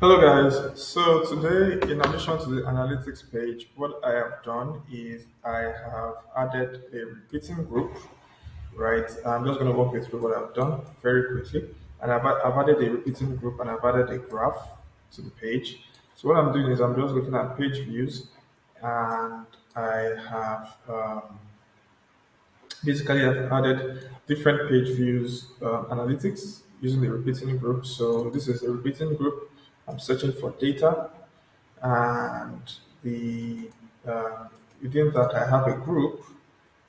Hello guys, so today in addition to the analytics page, what I have done is I have added a repeating group, right? I'm just going to walk you through what I've done very quickly. And I've, I've added a repeating group and I've added a graph to the page. So what I'm doing is I'm just looking at page views and I have um, basically I've added different page views um, analytics using the repeating group. So this is a repeating group. I'm searching for data, and the um, within that I have a group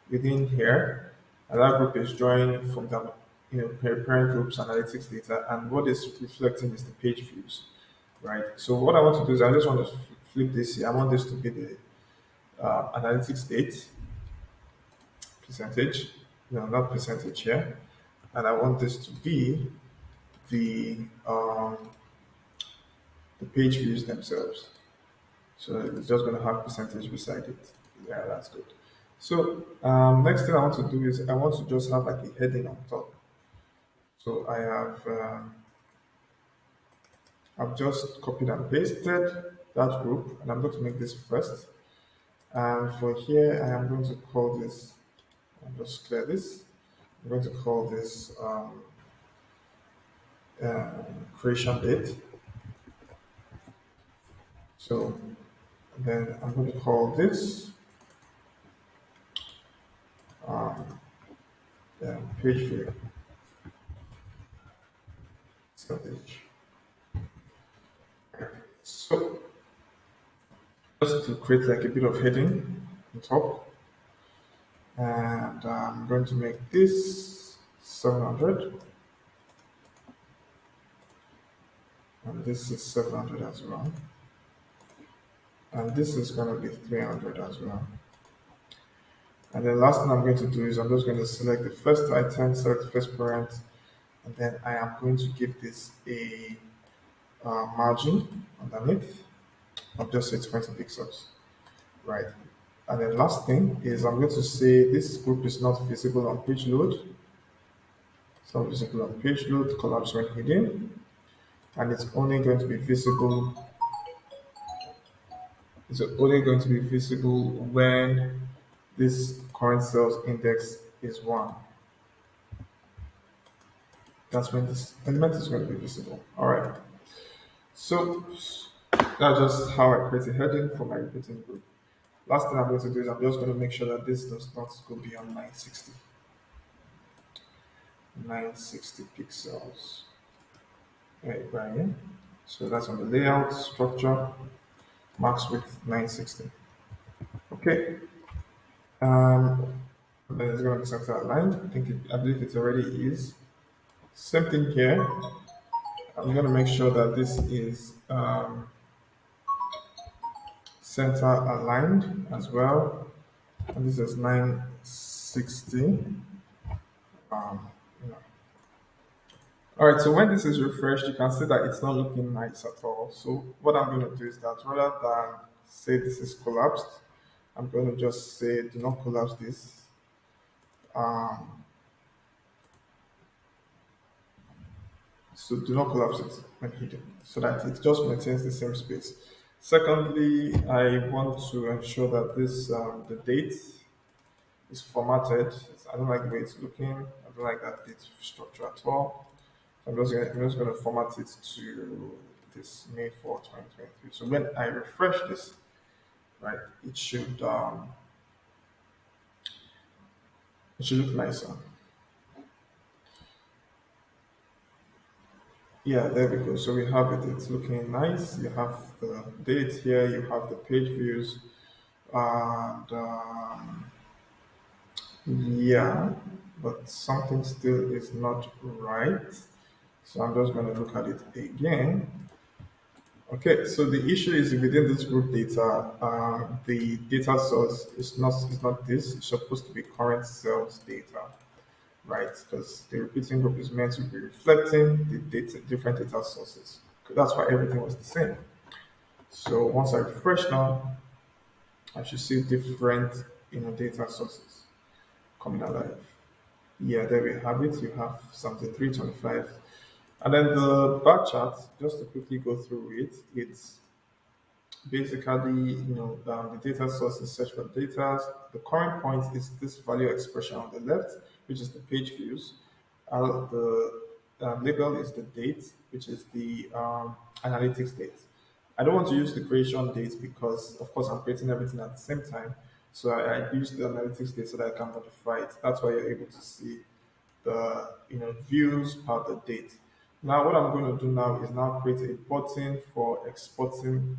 within here, and that group is drawing from the you know parent groups analytics data, and what is reflecting is the page views, right? So what I want to do is I just want to flip this here. I want this to be the uh, analytics date percentage, no, not percentage here, and I want this to be the um, the page views themselves. So it's just going to have percentage beside it. Yeah, that's good. So um, next thing I want to do is I want to just have like a heading on top. So I have um, I've just copied and pasted that group, and I'm going to make this first. And for here, I am going to call this. I'll just clear this. I'm going to call this um, uh, creation date. So then I'm going to call this um, yeah, page view. Storage. So just to create like a bit of heading on top, and I'm going to make this 700 and this is 700 as well and this is going to be 300 as well. And the last thing I'm going to do is I'm just going to select the first item select first parent and then I am going to give this a uh, margin underneath of just say 20 pixels. Right. And then last thing is I'm going to say this group is not visible on page load. Not visible on page load collapse when hidden. And it's only going to be visible it's only going to be visible when this current cell's index is 1. That's when this element is going to be visible. All right. So that's just how I create a heading for my repeating group. Last thing I'm going to do is I'm just going to make sure that this does not go beyond 960. 960 pixels. Right, Brian. So that's on the layout structure, max width 960. Okay. Um, then it's going to be center aligned. I think it, I believe it already is. Same thing here. I'm going to make sure that this is um, center aligned as well. And this is 960. Um, all right, so when this is refreshed, you can see that it's not looking nice at all. So what I'm going to do is that rather than say this is collapsed, I'm going to just say do not collapse this. Um, so do not collapse it when hidden so that it just maintains the same space. Secondly, I want to ensure that this um, the date is formatted. I don't like the way it's looking. I don't like that date structure at all. I'm just gonna, I'm just going to format it to this May 4, 2023. So when I refresh this, right, it should um, it should look nicer. Yeah, there we go. So we have it. It's looking nice. You have the date here. You have the page views, and um, yeah, but something still is not right. So I'm just going to look at it again. Okay, so the issue is within this group data, uh, the data source is not is not this. It's supposed to be current cell's data, right? Because the repeating group is meant to be reflecting the data, different data sources. That's why everything was the same. So once I refresh now, I should see different you know data sources coming alive. Yeah, there we have it. You have something 325 And then the bar chart, just to quickly go through it, it's basically, you know, um, the data source is search for data. The current point is this value expression on the left, which is the page views. Uh, the um, label is the date, which is the um, analytics date. I don't want to use the creation date because, of course, I'm creating everything at the same time. So I, I use the analytics date so that I can modify it. That's why you're able to see the you know views per the date. Now what I'm going to do now is now create a button for exporting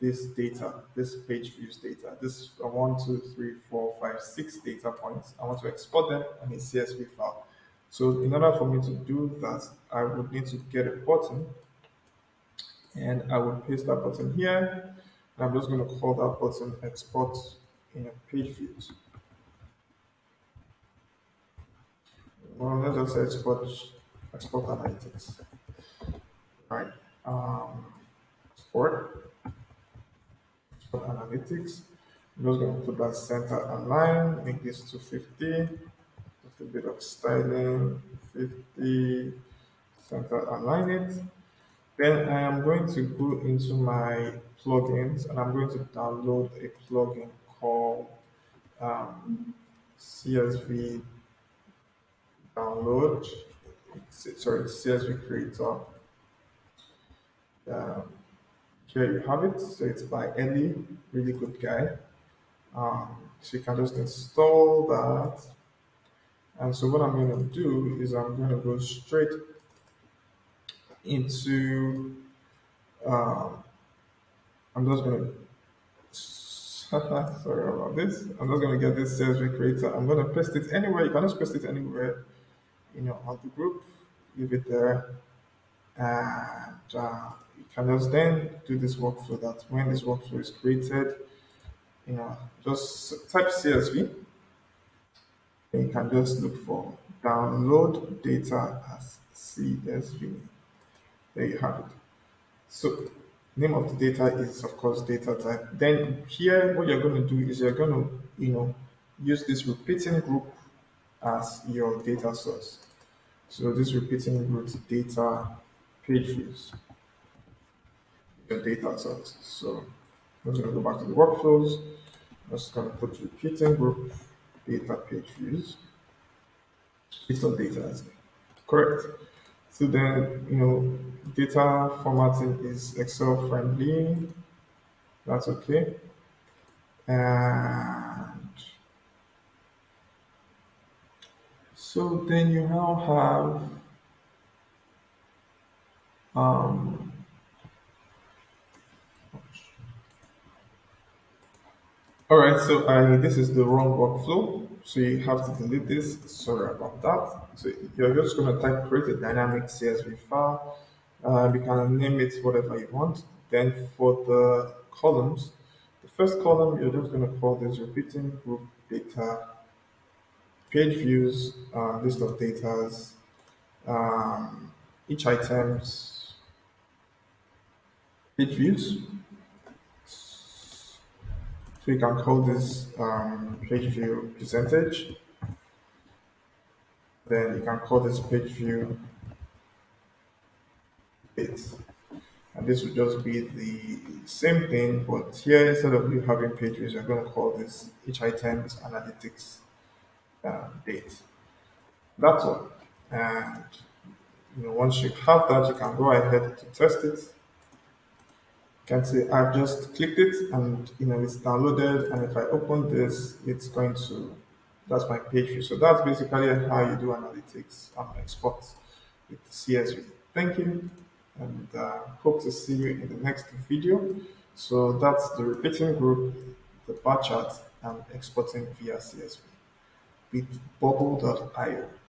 this data, this page views data. This one, two, three, four, five, six data points. I want to export them in a CSV file. So in order for me to do that, I would need to get a button and I will paste that button here. And I'm just going to call that button export in a page views. Well, let's just export, export analytics. Right. Um, export, analytics. I'm just going to put that center align, make this to 50, just a bit of styling, 50, center align it. Then I am going to go into my plugins and I'm going to download a plugin called um, CSV download. Sorry, CSV Creator. Um, here you have it. So it's by Ellie, really good guy. Um, so you can just install that. And so what I'm going to do is I'm going to go straight into, um, I'm just going to, sorry about this. I'm just going to get this CSV creator. I'm going to paste it anywhere. You can just paste it anywhere, you know, on the group, leave it there. And uh, you can just then do this workflow that when this workflow is created, you know, just type CSV. And you can just look for download data as CSV. There you have it. So name of the data is of course data type. Then here what you're going to do is you're going to you know use this repeating group as your data source. So this repeating group data page views your data source. So I'm just going to go back to the workflows. I'm just going to put repeating group data page views. It's all data, correct. So then, you know, data formatting is Excel friendly. That's okay. And so then you now have um, all right, so I, this is the wrong workflow. So you have to delete this. Sorry about that. So you're just going to type create a dynamic CSV file. Uh, you can name it whatever you want. Then for the columns, the first column, you're just going to call this repeating group data, page views, uh, list of data, um, each items, page views. So you can call this um, page view percentage. Then you can call this page view bit. And this would just be the same thing, but here instead of you having page views, you're going to call this each item analytics uh, date. That's all. And you know, once you have that, you can go ahead to test it. You can see I've just clicked it and you know it's downloaded. And if I open this it's going to that's my page view. So that's basically how you do analytics and export with CSV thank you. And uh, hope to see you in the next video. So that's the repeating group the bar chart and exporting via CSV with bubble.io